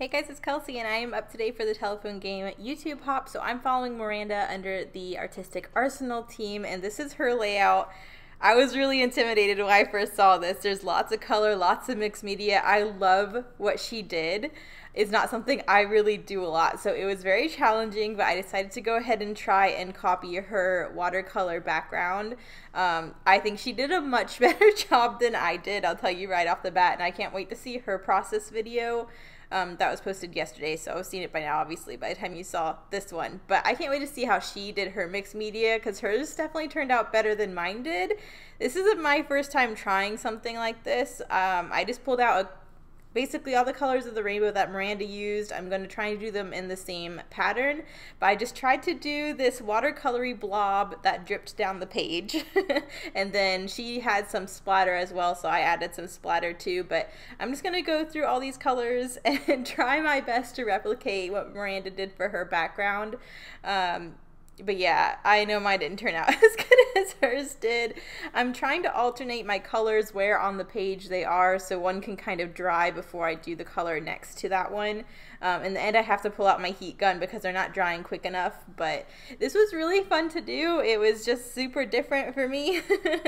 Hey guys, it's Kelsey and I am up today for the telephone game YouTube Hop. So I'm following Miranda under the Artistic Arsenal team and this is her layout. I was really intimidated when I first saw this. There's lots of color, lots of mixed media. I love what she did. It's not something I really do a lot, so it was very challenging, but I decided to go ahead and try and copy her watercolor background. Um, I think she did a much better job than I did, I'll tell you right off the bat, and I can't wait to see her process video um, that was posted yesterday, so I've seen it by now, obviously, by the time you saw this one. But I can't wait to see how she did her mixed media because hers definitely turned out better than mine did. This isn't my first time trying something like this. Um, I just pulled out a basically all the colors of the rainbow that Miranda used. I'm going to try and do them in the same pattern, but I just tried to do this watercolory blob that dripped down the page. and then she had some splatter as well, so I added some splatter too, but I'm just going to go through all these colors and try my best to replicate what Miranda did for her background. Um, but yeah, I know mine didn't turn out as good as hers did. I'm trying to alternate my colors where on the page they are so one can kind of dry before I do the color next to that one. Um, in the end, I have to pull out my heat gun because they're not drying quick enough. But this was really fun to do. It was just super different for me.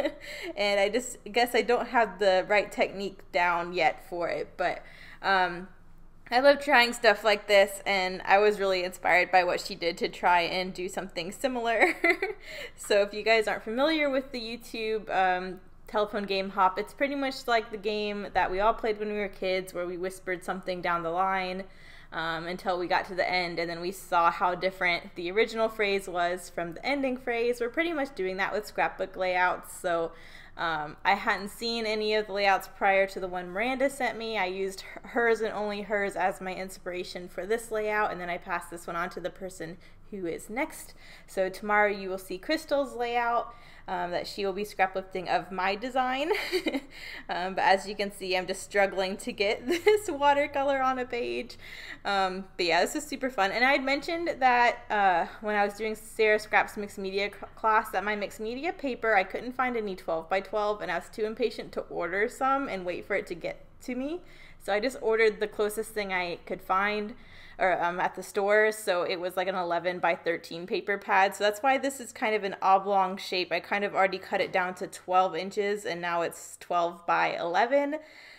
and I just guess I don't have the right technique down yet for it. But um, I love trying stuff like this, and I was really inspired by what she did to try and do something similar. so, if you guys aren't familiar with the YouTube um, telephone game Hop, it's pretty much like the game that we all played when we were kids, where we whispered something down the line. Um, until we got to the end, and then we saw how different the original phrase was from the ending phrase. We're pretty much doing that with scrapbook layouts, so um, I hadn't seen any of the layouts prior to the one Miranda sent me. I used hers and only hers as my inspiration for this layout, and then I passed this one on to the person who is next. So tomorrow you will see Crystal's layout um, that she will be scraplifting of my design. um, but as you can see, I'm just struggling to get this watercolor on a page. Um, but yeah, this is super fun. And I had mentioned that uh, when I was doing Sarah Scraps mixed media class that my mixed media paper, I couldn't find any 12 by 12 and I was too impatient to order some and wait for it to get to me. So I just ordered the closest thing I could find or um, at the store. So it was like an 11 by 13 paper pad. So that's why this is kind of an oblong shape. I kind of already cut it down to 12 inches and now it's 12 by 11.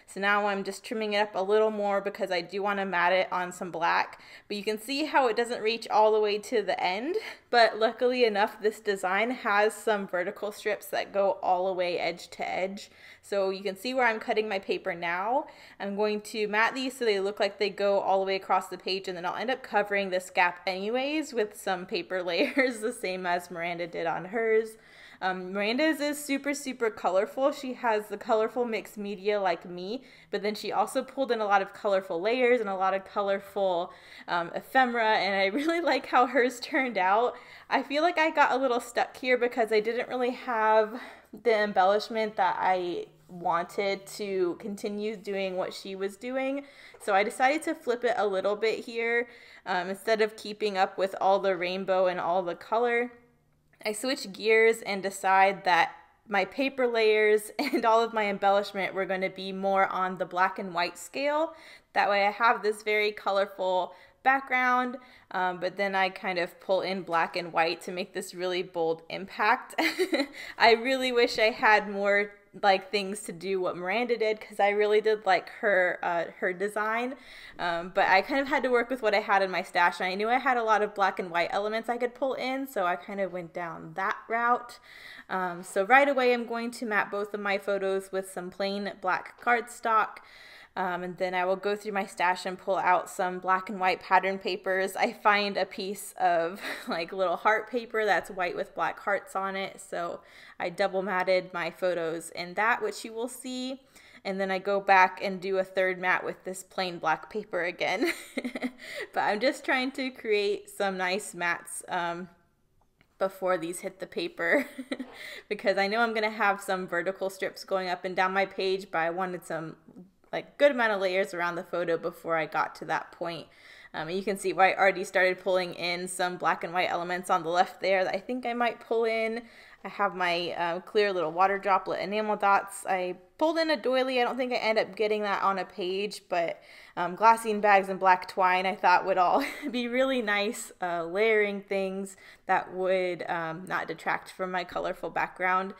So now I'm just trimming it up a little more because I do want to mat it on some black. But you can see how it doesn't reach all the way to the end. But luckily enough, this design has some vertical strips that go all the way edge to edge. So you can see where I'm cutting my paper now. I'm going to mat these so they look like they go all the way across the page and then I'll end up covering this gap anyways with some paper layers the same as Miranda did on hers. Um, Miranda's is super, super colorful. She has the colorful mixed media like me, but then she also pulled in a lot of colorful layers and a lot of colorful um, ephemera, and I really like how hers turned out. I feel like I got a little stuck here because I didn't really have the embellishment that I wanted to continue doing what she was doing. So I decided to flip it a little bit here. Um, instead of keeping up with all the rainbow and all the color, I switch gears and decide that my paper layers and all of my embellishment were going to be more on the black and white scale. That way I have this very colorful background, um, but then I kind of pull in black and white to make this really bold impact. I really wish I had more like things to do what Miranda did because I really did like her uh, her design, um, but I kind of had to work with what I had in my stash. And I knew I had a lot of black and white elements I could pull in, so I kind of went down that route. Um, so right away, I'm going to map both of my photos with some plain black cardstock. Um, and then I will go through my stash and pull out some black and white pattern papers. I find a piece of like little heart paper that's white with black hearts on it. So I double matted my photos in that, which you will see. And then I go back and do a third mat with this plain black paper again. but I'm just trying to create some nice mats um, before these hit the paper because I know I'm going to have some vertical strips going up and down my page, but I wanted some like good amount of layers around the photo before I got to that point. Um, you can see why I already started pulling in some black and white elements on the left there that I think I might pull in I have my uh, clear little water droplet enamel dots. I pulled in a doily. I don't think I end up getting that on a page, but um, glassine bags and black twine I thought would all be really nice uh, layering things that would um, not detract from my colorful background.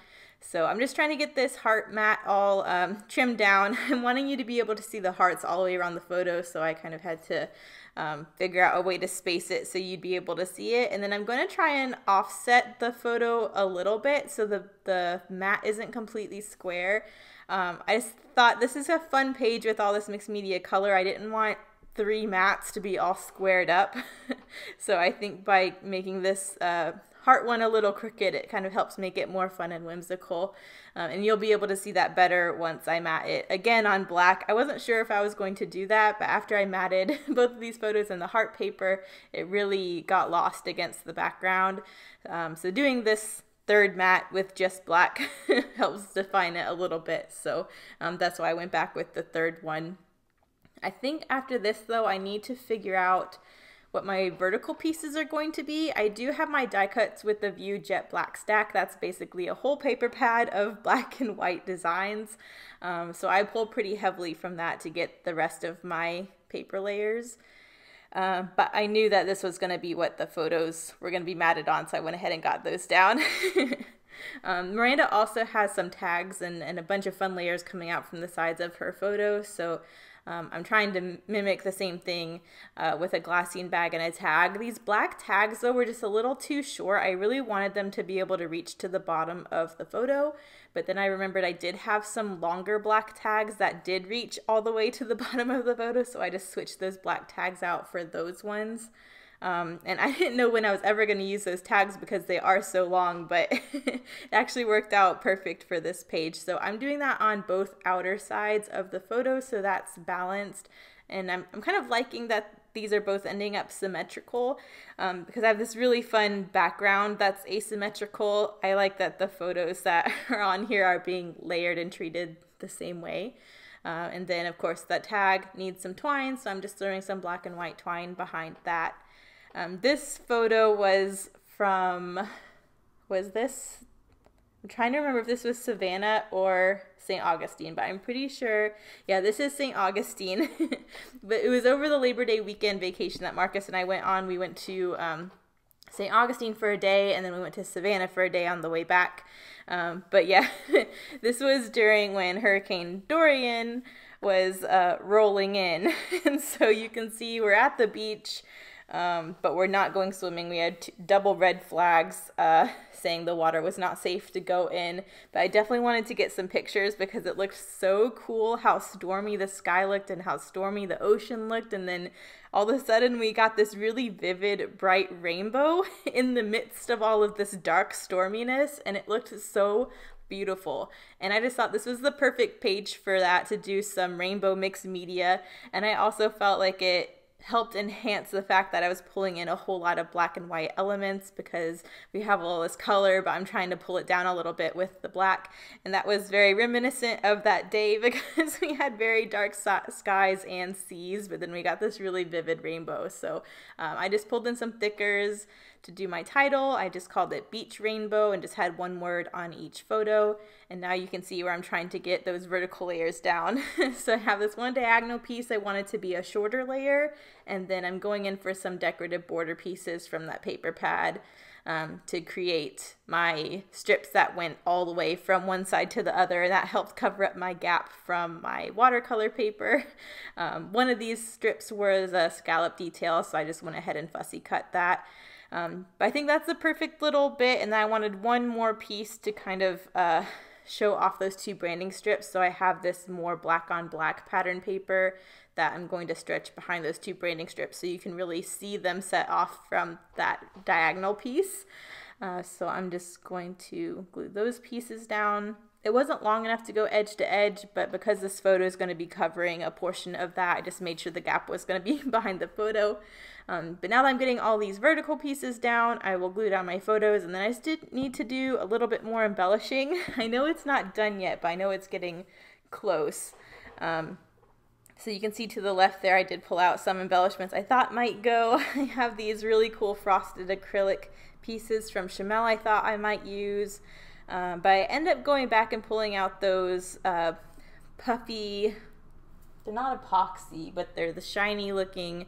So I'm just trying to get this heart mat all um, trimmed down. I'm wanting you to be able to see the hearts all the way around the photo, so I kind of had to um, figure out a way to space it so you'd be able to see it. And then I'm going to try and offset the photo a little bit so the, the mat isn't completely square. Um, I just thought this is a fun page with all this mixed media color. I didn't want three mats to be all squared up. so I think by making this uh, heart one a little crooked, it kind of helps make it more fun and whimsical. Um, and you'll be able to see that better once I mat it again on black. I wasn't sure if I was going to do that, but after I matted both of these photos in the heart paper, it really got lost against the background. Um, so doing this third mat with just black helps define it a little bit. So um, that's why I went back with the third one. I think after this though, I need to figure out what my vertical pieces are going to be. I do have my die cuts with the View Jet Black Stack. That's basically a whole paper pad of black and white designs. Um, so I pull pretty heavily from that to get the rest of my paper layers. Uh, but I knew that this was going to be what the photos were going to be matted on, so I went ahead and got those down. um, Miranda also has some tags and, and a bunch of fun layers coming out from the sides of her photos, so um, I'm trying to mimic the same thing uh, with a glassine bag and a tag. These black tags, though, were just a little too short. I really wanted them to be able to reach to the bottom of the photo, but then I remembered I did have some longer black tags that did reach all the way to the bottom of the photo, so I just switched those black tags out for those ones. Um, and I didn't know when I was ever going to use those tags because they are so long, but it actually worked out perfect for this page. So I'm doing that on both outer sides of the photo so that's balanced. And I'm, I'm kind of liking that these are both ending up symmetrical um, because I have this really fun background that's asymmetrical. I like that the photos that are on here are being layered and treated the same way. Uh, and then, of course, that tag needs some twine, so I'm just throwing some black and white twine behind that. Um, this photo was from, was this? I'm trying to remember if this was Savannah or St. Augustine, but I'm pretty sure, yeah, this is St. Augustine. but it was over the Labor Day weekend vacation that Marcus and I went on. We went to um, St. Augustine for a day, and then we went to Savannah for a day on the way back. Um, but yeah, this was during when Hurricane Dorian was uh, rolling in. and so you can see we're at the beach. Um, but we're not going swimming. We had double red flags uh, saying the water was not safe to go in. But I definitely wanted to get some pictures because it looked so cool how stormy the sky looked and how stormy the ocean looked. And then all of a sudden, we got this really vivid, bright rainbow in the midst of all of this dark storminess. And it looked so beautiful. And I just thought this was the perfect page for that to do some rainbow mixed media. And I also felt like it helped enhance the fact that I was pulling in a whole lot of black and white elements because we have all this color, but I'm trying to pull it down a little bit with the black. And that was very reminiscent of that day because we had very dark skies and seas, but then we got this really vivid rainbow. So um, I just pulled in some thickers to do my title. I just called it Beach Rainbow and just had one word on each photo. And now you can see where I'm trying to get those vertical layers down. so I have this one diagonal piece I wanted to be a shorter layer. And then I'm going in for some decorative border pieces from that paper pad um, to create my strips that went all the way from one side to the other. That helped cover up my gap from my watercolor paper. Um, one of these strips was a scallop detail, so I just went ahead and fussy cut that. Um, but I think that's the perfect little bit, and I wanted one more piece to kind of uh, show off those two branding strips. So I have this more black on black pattern paper that I'm going to stretch behind those two branding strips so you can really see them set off from that diagonal piece. Uh, so I'm just going to glue those pieces down. It wasn't long enough to go edge to edge, but because this photo is going to be covering a portion of that, I just made sure the gap was going to be behind the photo. Um, but now that I'm getting all these vertical pieces down, I will glue down my photos, and then I just need to do a little bit more embellishing. I know it's not done yet, but I know it's getting close. Um, So you can see to the left there, I did pull out some embellishments I thought might go. I have these really cool frosted acrylic pieces from Shimelle I thought I might use. Um, but I end up going back and pulling out those uh, puffy, they're not epoxy, but they're the shiny looking,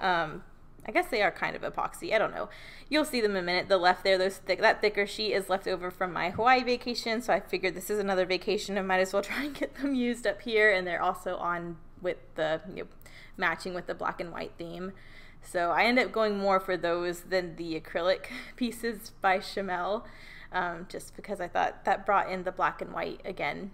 um, I guess they are kind of epoxy. I don't know. You'll see them in a minute. The left there, those thick, that thicker sheet is left over from my Hawaii vacation. So I figured this is another vacation. I might as well try and get them used up here. And they're also on with the, you know, matching with the black and white theme. So I end up going more for those than the acrylic pieces by Shimelle um, just because I thought that brought in the black and white again.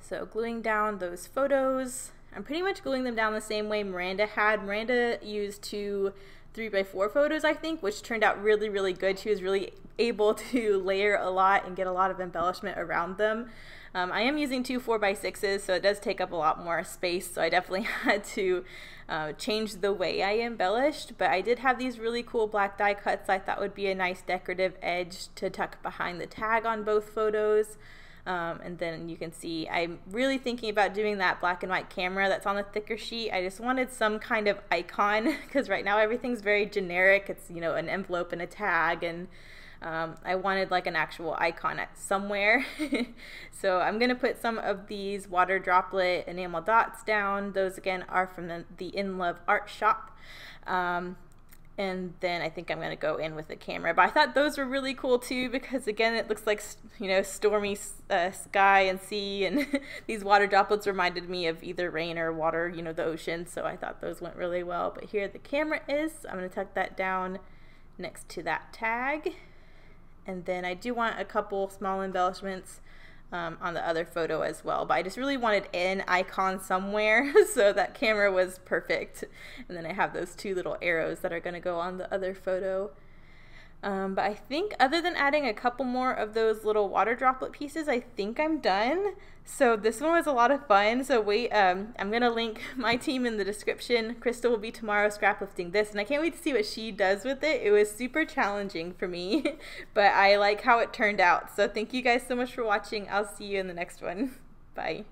So gluing down those photos, I'm pretty much gluing them down the same way Miranda had. Miranda used two three by four photos, I think, which turned out really, really good. She was really able to layer a lot and get a lot of embellishment around them. Um, I am using two 4x6s, so it does take up a lot more space, so I definitely had to uh, change the way I embellished, but I did have these really cool black die cuts I thought would be a nice decorative edge to tuck behind the tag on both photos. Um, and then you can see I'm really thinking about doing that black and white camera that's on the thicker sheet. I just wanted some kind of icon because right now everything's very generic. It's, you know, an envelope and a tag and um, I wanted like an actual icon at somewhere. so I'm going to put some of these water droplet enamel dots down. Those again are from the, the In Love Art Shop. Um, and then I think I'm going to go in with the camera. But I thought those were really cool too because again it looks like you know stormy uh, sky and sea and these water droplets reminded me of either rain or water, you know, the ocean. So I thought those went really well. But here the camera is. I'm going to tuck that down next to that tag. And then I do want a couple small embellishments um, on the other photo as well. But I just really wanted an icon somewhere so that camera was perfect. And then I have those two little arrows that are going to go on the other photo. Um, but I think other than adding a couple more of those little water droplet pieces, I think I'm done. So this one was a lot of fun. So wait, um, I'm going to link my team in the description. Crystal will be tomorrow scraplifting this, and I can't wait to see what she does with it. It was super challenging for me, but I like how it turned out. So thank you guys so much for watching. I'll see you in the next one. Bye.